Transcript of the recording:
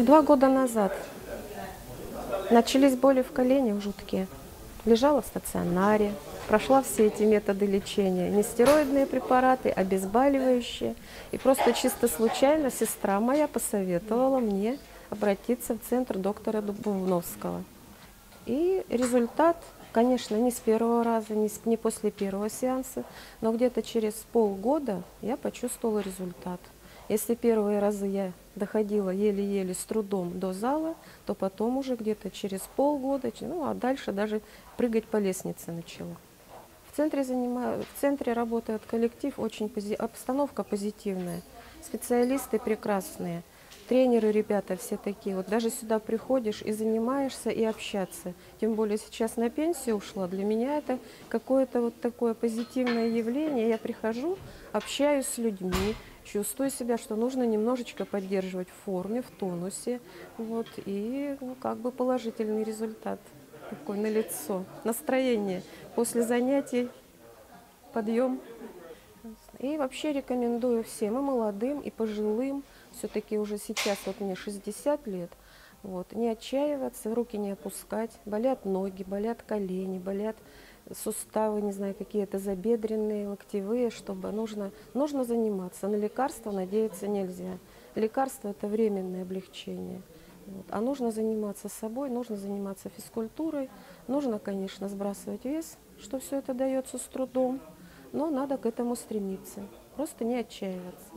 Два года назад начались боли в коленях жуткие. Лежала в стационаре, прошла все эти методы лечения. Нестероидные препараты, обезболивающие. И просто чисто случайно сестра моя посоветовала мне обратиться в центр доктора Дубовновского. И результат, конечно, не с первого раза, не, с- не после первого сеанса, но где-то через полгода я почувствовала результат. Если первые разы я доходила еле-еле с трудом до зала, то потом уже где-то через полгода, ну а дальше даже прыгать по лестнице начала. В центре, занимаю, в центре работает коллектив, очень пози- обстановка позитивная, специалисты прекрасные, тренеры ребята все такие. Вот даже сюда приходишь и занимаешься, и общаться. Тем более сейчас на пенсию ушла. Для меня это какое-то вот такое позитивное явление. Я прихожу, общаюсь с людьми, чувствую себя, что нужно немножечко поддерживать в форме, в тонусе. Вот, и ну, как бы положительный результат такой на лицо. Настроение после занятий, подъем. И вообще рекомендую всем, и молодым, и пожилым, все-таки уже сейчас, вот мне 60 лет, вот, не отчаиваться, руки не опускать, болят ноги, болят колени, болят суставы, не знаю, какие-то забедренные, локтевые, чтобы нужно, нужно заниматься. На лекарства надеяться нельзя. Лекарство – это временное облегчение. Вот. А нужно заниматься собой, нужно заниматься физкультурой, нужно, конечно, сбрасывать вес, что все это дается с трудом, но надо к этому стремиться. Просто не отчаиваться.